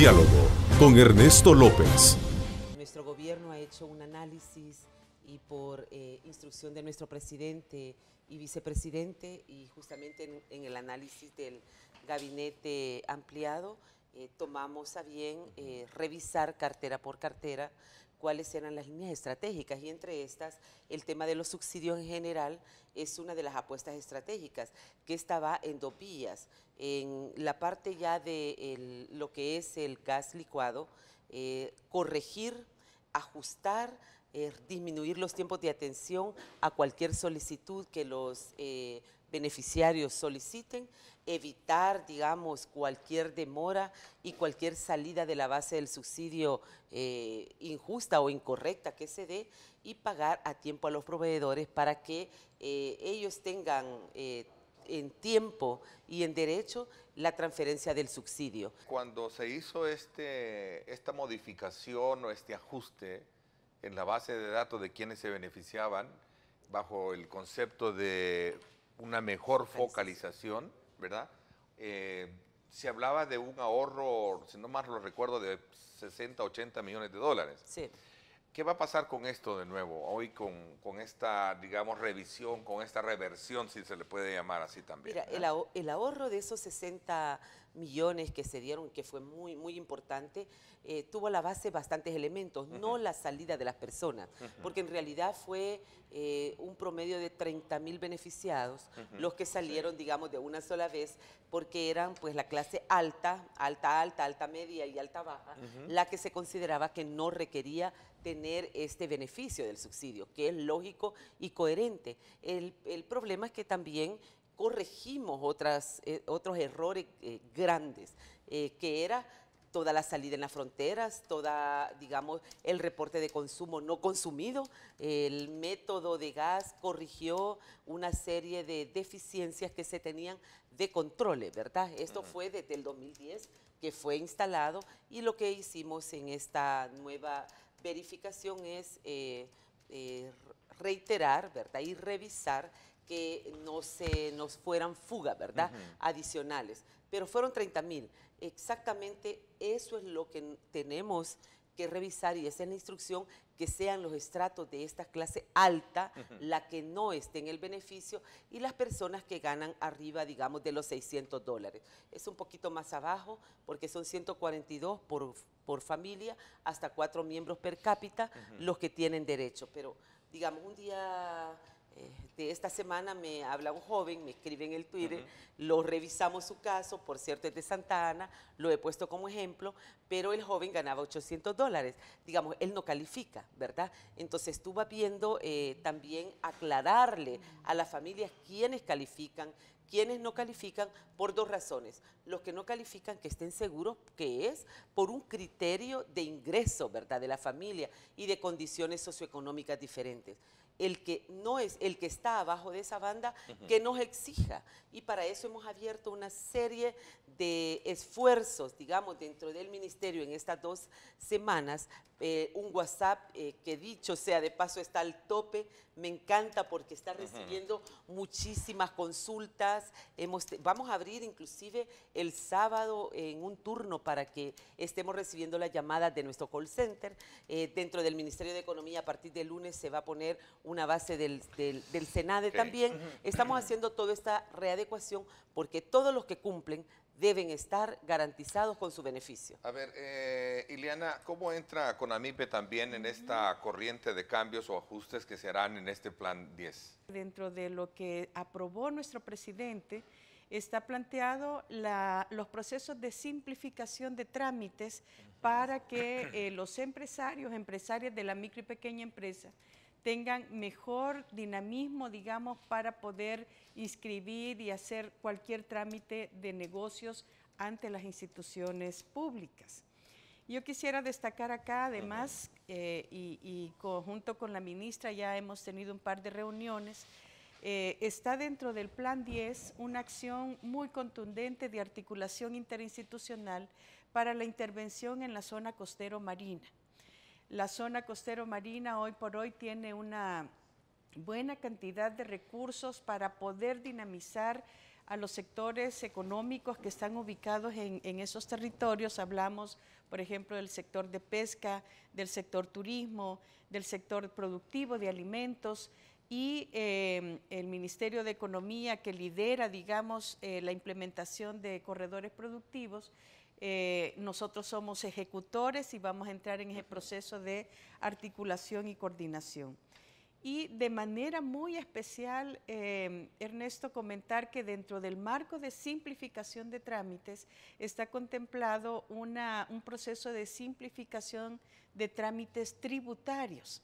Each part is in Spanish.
Diálogo con Ernesto López. Nuestro gobierno ha hecho un análisis y por eh, instrucción de nuestro presidente y vicepresidente y justamente en, el análisis del gabinete ampliado eh, tomamos a bien eh, revisar cartera por cartera cuáles eran las líneas estratégicas y entre estas el tema de los subsidios en general es una de las apuestas estratégicas que estaba en dos. En la parte ya de lo que es el gas licuado, eh, corregir, ajustar, eh, disminuir los tiempos de atención a cualquier solicitud que los eh, beneficiarios soliciten, evitar, digamos, cualquier demora y cualquier salida de la base del subsidio eh, injusta o incorrecta que se dé y pagar a tiempo a los proveedores para que eh, ellos tengan eh, en tiempo y en derecho la transferencia del subsidio. Cuando se hizo este, esta modificación o este ajuste en la base de datos de quienes se beneficiaban, bajo el concepto de una mejor focalización, ¿verdad? Eh, se hablaba de un ahorro, si no más lo recuerdo, de 60, 80 millones de dólares. Sí. ¿Qué va a pasar con esto de nuevo, hoy con, con, esta, digamos, revisión, con esta reversión, si se le puede llamar así también? Mira, el, el, ahorro de esos 60 millones que se dieron, que fue muy, muy importante, eh, tuvo a la base bastantes elementos, no la salida de las personas, porque en realidad fue eh, un promedio de 30 mil beneficiados los que salieron, digamos, de una sola vez, porque eran pues la clase alta, alta, alta, alta media y alta baja, la que se consideraba que no requería tener este beneficio del subsidio, que es lógico y coherente. El, el problema es que también corregimos otras, eh, otros errores eh, grandes, eh, que era toda la salida en las fronteras, toda, digamos, el reporte de consumo no consumido, el método de gas corrigió una serie de deficiencias que se tenían de controles, ¿verdad? Esto fue desde el 2010 que fue instalado y lo que hicimos en esta nueva verificación es reiterar, ¿verdad? Y revisar que no se nos fueran fugas, ¿verdad? Adicionales. Pero fueron 30 mil. Exactamente eso es lo que tenemos que revisar y esa es la instrucción, que sean los estratos de esta clase alta la que no esté en el beneficio y las personas que ganan arriba, digamos, de los 600 dólares. Es un poquito más abajo porque son 142 por, por familia, hasta cuatro miembros per cápita los que tienen derecho. Pero, digamos, un día de esta semana me habla un joven, me escribe en el Twitter, lo revisamos su caso, por cierto es de Santa Ana, lo he puesto como ejemplo, pero el joven ganaba 800 dólares, digamos, él no califica, ¿verdad? Entonces estuvo viendo eh, también aclararle a las familias quiénes califican, quiénes no califican por dos razones. Los que no califican que estén seguros que es por un criterio de ingreso, ¿verdad?, de la familia y de condiciones socioeconómicas diferentes el que no es, el que está abajo de esa banda, que nos exija. Y para eso hemos abierto una serie de esfuerzos, digamos, dentro del ministerio en estas dos semanas. Eh, un WhatsApp eh, que dicho sea de paso está al tope, me encanta porque está recibiendo muchísimas consultas. Hemos, vamos a abrir inclusive el sábado en un turno para que estemos recibiendo las llamadas de nuestro call center. Eh, dentro del Ministerio de Economía a partir del lunes se va a poner una base del, del, Senade también. Estamos haciendo toda esta readecuación porque todos los que cumplen deben estar garantizados con su beneficio. A ver, eh, Ileana, ¿cómo entra CONAMIPE también en esta corriente de cambios o ajustes que se harán en este plan 10? Dentro de lo que aprobó nuestro presidente, está planteado los procesos de simplificación de trámites para que eh, los empresarios, empresarias de la micro y pequeña empresa, tengan mejor dinamismo, digamos, para poder inscribir y hacer cualquier trámite de negocios ante las instituciones públicas. Yo quisiera destacar acá, además, eh, y, y, conjunto con la ministra ya hemos tenido un par de reuniones, eh, está dentro del Plan 10 una acción muy contundente de articulación interinstitucional para la intervención en la zona costero marina. La zona costero marina hoy por hoy tiene una buena cantidad de recursos para poder dinamizar a los sectores económicos que están ubicados en, esos territorios. Hablamos, por ejemplo, del sector de pesca, del sector turismo, del sector productivo de alimentos y eh, el Ministerio de Economía que lidera, digamos, eh, la implementación de corredores productivos. Eh, nosotros somos ejecutores y vamos a entrar en ese proceso de articulación y coordinación. Y de manera muy especial, Ernesto, comentar que dentro del marco de simplificación de trámites está contemplado una, un proceso de simplificación de trámites tributarios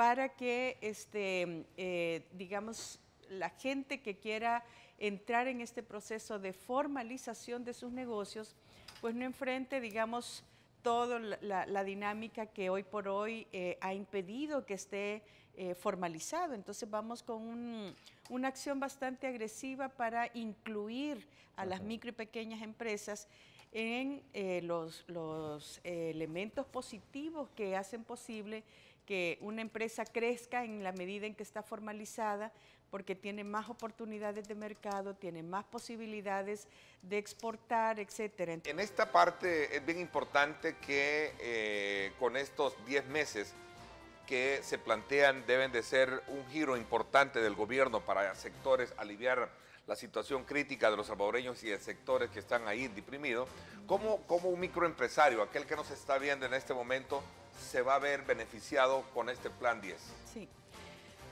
para que, este, eh, digamos, la gente que quiera entrar en este proceso de formalización de sus negocios, pues no enfrente, digamos, toda la, dinámica que hoy por hoy eh, ha impedido que esté eh, formalizado. Entonces vamos con una acción bastante agresiva para incluir a las micro y pequeñas empresas en los, los elementos positivos que hacen posible que una empresa crezca en la medida en que está formalizada, porque tiene más oportunidades de mercado, tiene más posibilidades de exportar, etcétera. En esta parte es bien importante que eh, con estos 10 meses que se plantean deben de ser un giro importante del gobierno para sectores, aliviar la situación crítica de los salvadoreños y de sectores que están ahí deprimidos, como, como un microempresario, aquel que nos está viendo en este momento, se va a ver beneficiado con este plan 10? Sí.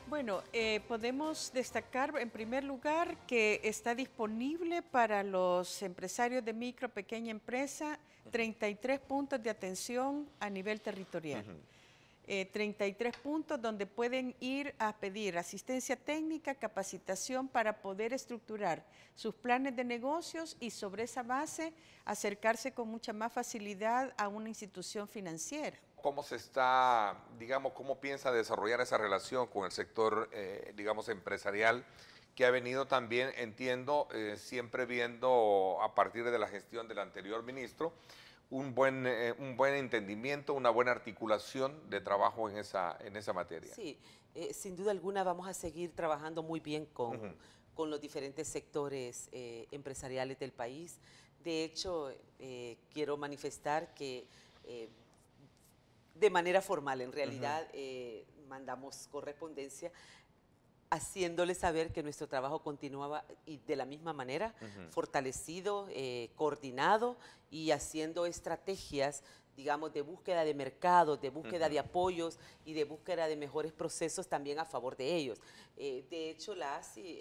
Bueno, eh, podemos destacar en primer lugar que está disponible para los empresarios de micro, pequeña empresa 33 puntos de atención a nivel territorial. 33 eh, puntos donde pueden ir a pedir asistencia técnica, capacitación para poder estructurar sus planes de negocios y sobre esa base acercarse con mucha más facilidad a una institución financiera. ¿Cómo se está, digamos, cómo piensa desarrollar esa relación con el sector, eh, digamos, empresarial? que ha venido también, entiendo, eh, siempre viendo a partir de la gestión del anterior ministro, un buen, eh, un buen entendimiento, una buena articulación de trabajo en esa, en esa materia. Sí, sin duda alguna vamos a seguir trabajando muy bien con, con los diferentes sectores empresariales del país. De hecho, quiero manifestar que de manera formal, en realidad, mandamos correspondencia haciéndole saber que nuestro trabajo continuaba y de la misma manera, fortalecido, eh, coordinado y haciendo estrategias, digamos, de búsqueda de mercados, de búsqueda de apoyos y de búsqueda de mejores procesos también a favor de ellos. Eh, de hecho, la ASI,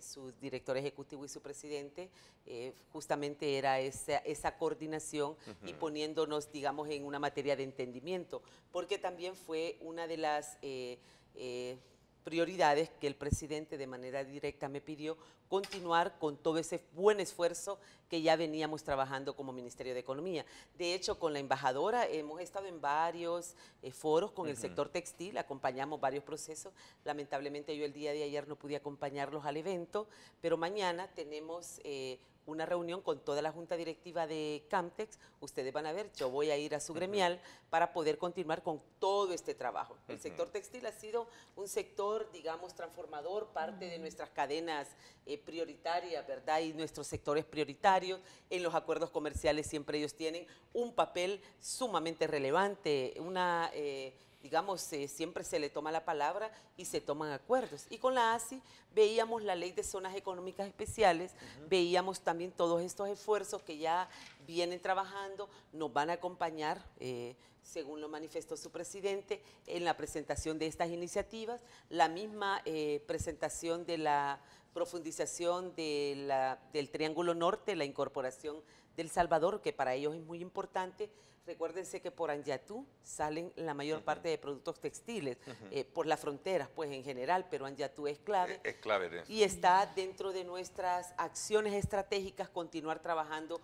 su director ejecutivo y su presidente, eh, justamente era esa, esa coordinación y poniéndonos, digamos, en una materia de entendimiento, porque también fue una de las prioridades que el presidente de manera directa me pidió continuar con todo ese buen esfuerzo que ya veníamos trabajando como Ministerio de Economía. De hecho, con la embajadora hemos estado en varios eh, foros con el sector textil, acompañamos varios procesos. Lamentablemente yo el día de ayer no pude acompañarlos al evento, pero mañana tenemos eh, una reunión con toda la junta directiva de Camtex. Ustedes van a ver, yo voy a ir a su gremial para poder continuar con todo este trabajo. El sector textil ha sido un sector, digamos, transformador, parte de nuestras cadenas eh, prioritarias, ¿verdad? Y nuestros sectores prioritarios. En los acuerdos comerciales siempre ellos tienen un papel sumamente relevante, una... Eh, digamos, eh, siempre se le toma la palabra y se toman acuerdos. Y con la ASI veíamos la ley de zonas económicas especiales, veíamos también todos estos esfuerzos que ya vienen trabajando, nos van a acompañar, eh, según lo manifestó su presidente, en la presentación de estas iniciativas, la misma eh, presentación de la profundización de la, del Triángulo Norte, la incorporación del Salvador, que para ellos es muy importante, Recuérdense que por Anyatú salen la mayor parte de productos textiles, eh, por las fronteras, pues en general, pero Anyatú es clave. Es, clave. Y está dentro de nuestras acciones estratégicas continuar trabajando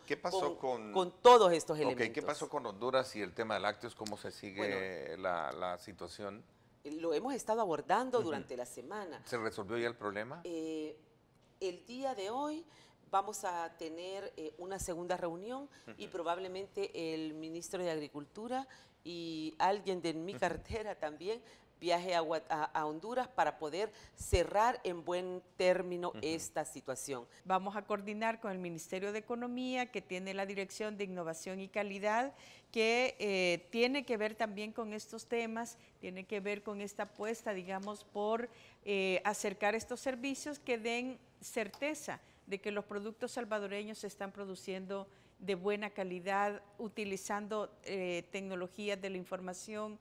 con, todos estos elementos. ¿Qué pasó con Honduras y el tema de lácteos? ¿Cómo se sigue la, situación? Lo hemos estado abordando durante la semana. ¿Se resolvió ya el problema? Eh, el día de hoy vamos a tener eh, una segunda reunión y probablemente el ministro de Agricultura y alguien de mi cartera también viaje a, a Honduras para poder cerrar en buen término esta situación. Vamos a coordinar con el Ministerio de Economía, que tiene la Dirección de Innovación y Calidad, que eh, tiene que ver también con estos temas, tiene que ver con esta apuesta, digamos, por eh, acercar estos servicios que den certeza de que los productos salvadoreños se están produciendo de buena calidad, utilizando eh, tecnologías de la información.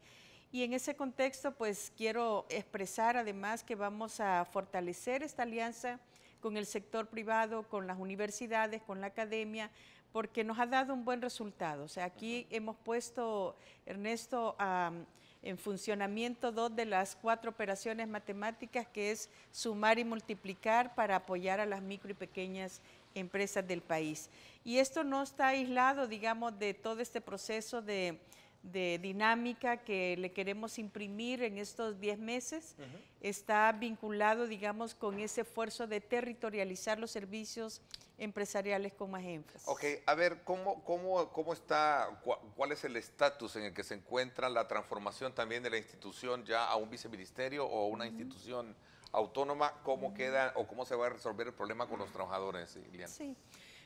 Y en ese contexto, pues quiero expresar además que vamos a fortalecer esta alianza con el sector privado, con las universidades, con la academia, porque nos ha dado un buen resultado. O sea, aquí hemos puesto, Ernesto, en funcionamiento dos de las cuatro operaciones matemáticas, que es sumar y multiplicar para apoyar a las micro y pequeñas empresas del país. Y esto no está aislado, digamos, de todo este proceso de, de dinámica que le queremos imprimir en estos 10 meses. Está vinculado, digamos, con ese esfuerzo de territorializar los servicios empresariales con más énfasis. Ok, a ver, ¿cómo, cómo, cómo está, cua- cuál es el estatus en el que se encuentra la transformación también de la institución ya a un viceministerio o una institución autónoma? ¿Cómo queda o cómo se va a resolver el problema con los trabajadores, Iliana? Sí.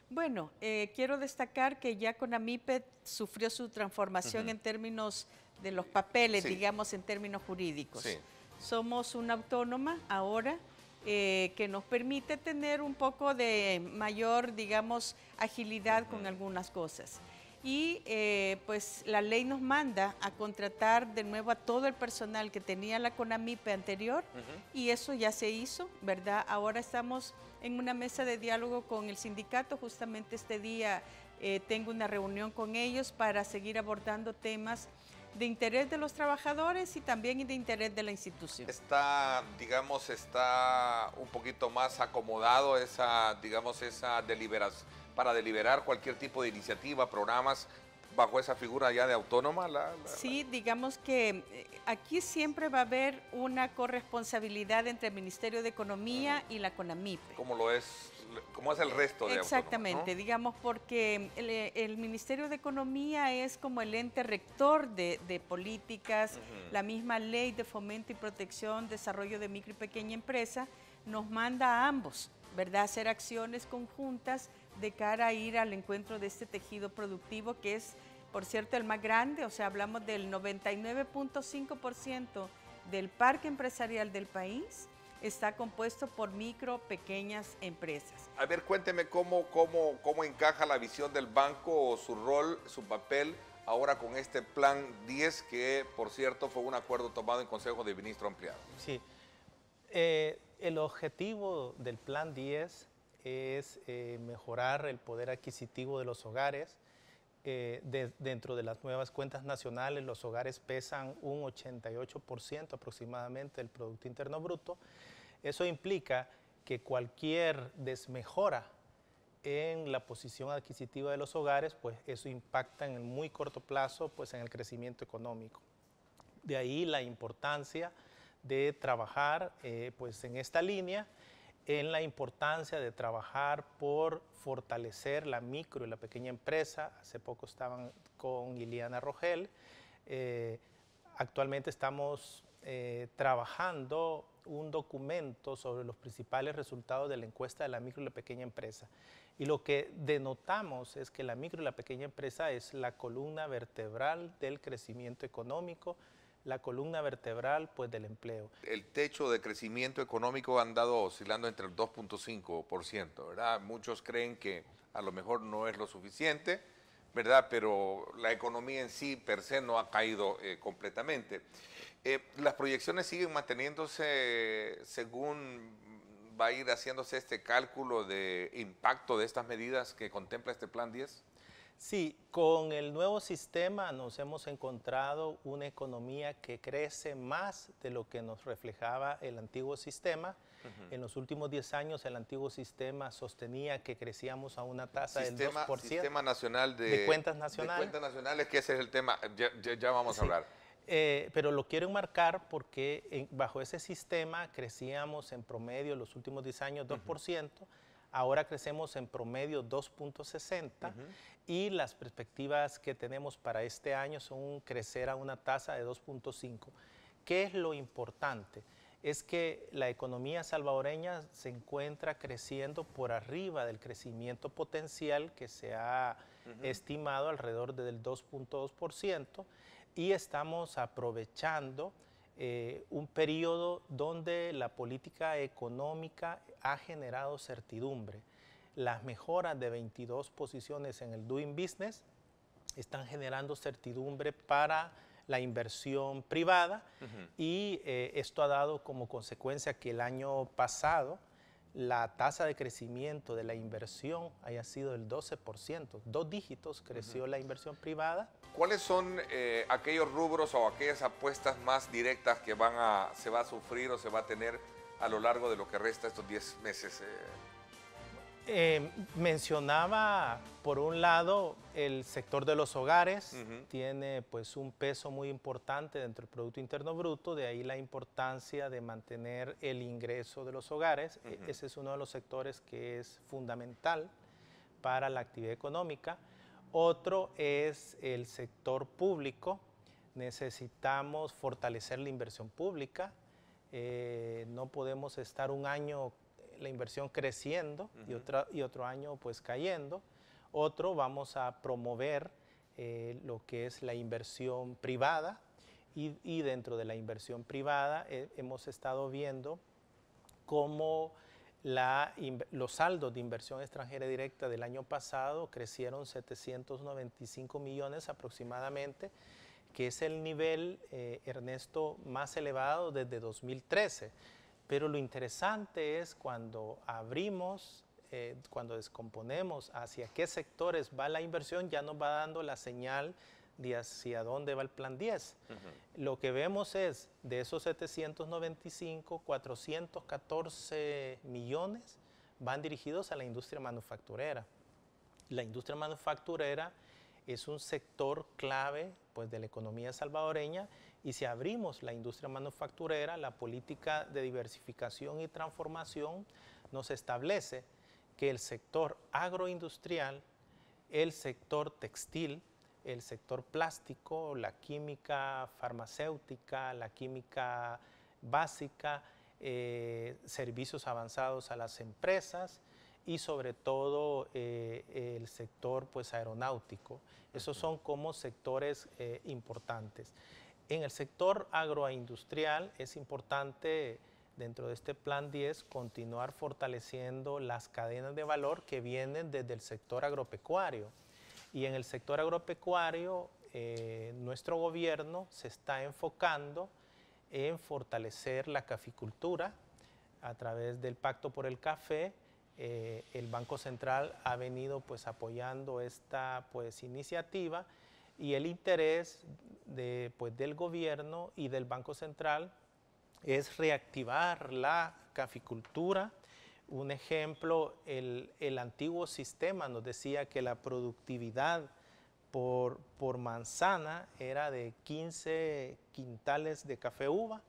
Bueno, eh, quiero destacar que ya con AMIPE sufrió su transformación en términos de los papeles, Sí. digamos, en términos jurídicos. Sí. Somos una autónoma ahora eh, que nos permite tener un poco de mayor, digamos, agilidad con algunas cosas. Y eh, pues la ley nos manda a contratar de nuevo a todo el personal que tenía la CONAMIPE anterior y eso ya se hizo, ¿verdad? Ahora estamos en una mesa de diálogo con el sindicato, justamente este día eh, tengo una reunión con ellos para seguir abordando temas de interés de los trabajadores y también de interés de la institución. Está, digamos, está un poquito más acomodado esa, digamos, esa deliberación para deliberar cualquier tipo de iniciativa, programas bajo esa figura ya de autónoma. la- la- Sí, digamos que eh, aquí siempre va a haber una corresponsabilidad entre el Ministerio de Economía y la CONAMIPE. como lo es, como es el resto de Exactamente, ¿no? digamos, porque el, el Ministerio de Economía es como el ente rector de, de políticas, la misma ley de fomento y protección, desarrollo de micro y pequeña empresa, nos manda a ambos, ¿verdad?, hacer acciones conjuntas de cara a ir al encuentro de este tejido productivo que es, por cierto, el más grande, o sea, hablamos del 99.5% del parque empresarial del país está compuesto por micro, pequeñas empresas. A ver, cuénteme cómo, cómo, cómo encaja la visión del banco o su rol, su papel ahora con este plan 10 que, por cierto, fue un acuerdo tomado en Consejo de Ministro ampliado. Sí. Eh, el objetivo del Plan 10 es eh, mejorar el poder adquisitivo de los hogares. Eh, de- dentro de las nuevas cuentas nacionales, los hogares pesan un 88% aproximadamente del Producto Interno Bruto. Eso implica que cualquier desmejora en la posición adquisitiva de los hogares, pues eso impacta en el muy corto plazo pues en el crecimiento económico. De ahí la importancia de trabajar eh, pues en esta línea, en la importancia de trabajar por fortalecer la micro y la pequeña empresa. Hace poco estaban con Iliana Rogel. Eh, actualmente estamos eh, trabajando un documento sobre los principales resultados de la encuesta de la micro y la pequeña empresa. Y lo que denotamos es que la micro y la pequeña empresa es la columna vertebral del crecimiento económico, la columna vertebral pues del empleo. El techo de crecimiento económico ha andado oscilando entre el 2.5%, ¿verdad? Muchos creen que a lo mejor no es lo suficiente, ¿verdad? Pero la economía en sí, per se, no ha caído eh, completamente. Eh, las proyecciones siguen manteniéndose según va a ir haciéndose este cálculo de impacto de estas medidas que contempla este plan 10. Sí, con el nuevo sistema nos hemos encontrado una economía que crece más de lo que nos reflejaba el antiguo sistema. En los últimos 10 años el antiguo sistema sostenía que crecíamos a una tasa Sistema, del 2%. sistema nacional de, de cuentas nacionales. De cuentas nacionales, que ese es el tema, ya, ya- ya vamos a Sí. hablar. Eh, pero lo quiero enmarcar porque en- bajo ese sistema crecíamos en promedio los últimos 10 años 2%, ahora crecemos en promedio 2.60 y las perspectivas que tenemos para este año son crecer a una tasa de 2.5. ¿Qué es lo importante? Es que la economía salvadoreña se encuentra creciendo por arriba del crecimiento potencial que se ha estimado alrededor del 2.2% y estamos aprovechando eh, un periodo donde la política económica ha generado certidumbre. Las mejoras de 22 posiciones en el Doing Business están generando certidumbre para la inversión privada y eh, esto ha dado como consecuencia que el año pasado la tasa de crecimiento de la inversión haya sido del 12%. Dos dígitos creció la inversión privada. ¿Cuáles son eh, aquellos rubros o aquellas apuestas más directas que van a, se va a sufrir o se va a tener a lo largo de lo que resta estos 10 meses? Eh? Eh, mencionaba, por un lado, el sector de los hogares, tiene pues un peso muy importante dentro del Producto Interno Bruto, de ahí la importancia de mantener el ingreso de los hogares. E, ese es uno de los sectores que es fundamental para la actividad económica. Otro es el sector público. Necesitamos fortalecer la inversión pública. Eh, no podemos estar un año la inversión creciendo y, otra, y otro año pues cayendo. Otro vamos a promover eh, lo que es la inversión privada y, dentro de la inversión privada eh, hemos estado viendo cómo la, los saldos de inversión extranjera directa del año pasado crecieron 795 millones aproximadamente, que es el nivel, eh, Ernesto, más elevado desde 2013. Pero lo interesante es cuando abrimos, eh, cuando descomponemos hacia qué sectores va la inversión, ya nos va dando la señal de hacia dónde va el plan 10. Lo que vemos es, de esos 795, 414 millones van dirigidos a la industria manufacturera. La industria manufacturera es un sector clave pues, de la economía salvadoreña y si abrimos la industria manufacturera, la política de diversificación y transformación nos establece que el sector agroindustrial, el sector textil, el sector plástico, la química farmacéutica, la química básica, eh, servicios avanzados a las empresas y sobre todo eh, el sector pues, aeronáutico. Esos son como sectores eh, importantes. En el sector agroindustrial es importante dentro de este plan 10 continuar fortaleciendo las cadenas de valor que vienen desde el sector agropecuario. Y en el sector agropecuario eh, nuestro gobierno se está enfocando en fortalecer la caficultura a través del Pacto por el Café. Eh, el Banco Central ha venido pues apoyando esta pues iniciativa y el interés de, pues, del gobierno y del Banco Central es reactivar la caficultura. Un ejemplo, el, antiguo sistema nos decía que la productividad por, por, manzana era de 15 quintales de café uva.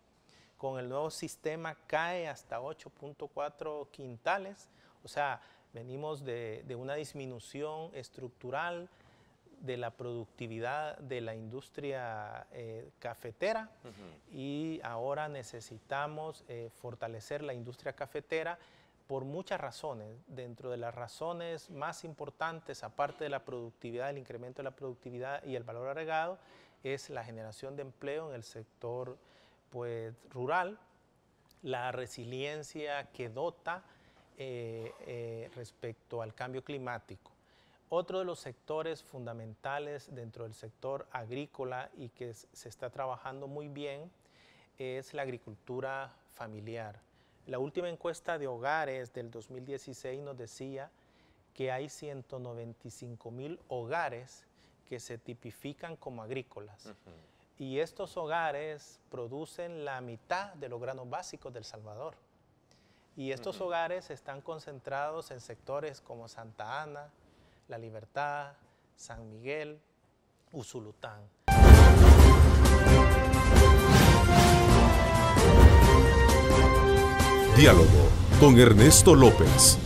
Con el nuevo sistema cae hasta 8.4 quintales. O sea, venimos de, de una disminución estructural de la productividad de la industria eh, cafetera. Y ahora necesitamos eh, fortalecer la industria cafetera por muchas razones. Dentro de las razones más importantes, aparte de la productividad, el incremento de la productividad y el valor agregado, es la generación de empleo en el sector pues, rural, la resiliencia que dota eh, respecto al cambio climático otro de los sectores fundamentales dentro del sector agrícola y que se está trabajando muy bien es la agricultura familiar. La última encuesta de hogares del 2016 nos decía que hay 195 mil hogares que se tipifican como agrícolas. Y estos hogares producen la mitad de los granos básicos del Salvador. Y estos hogares están concentrados en sectores como Santa Ana, la Libertad, San Miguel, Usulután. Diálogo con Ernesto López.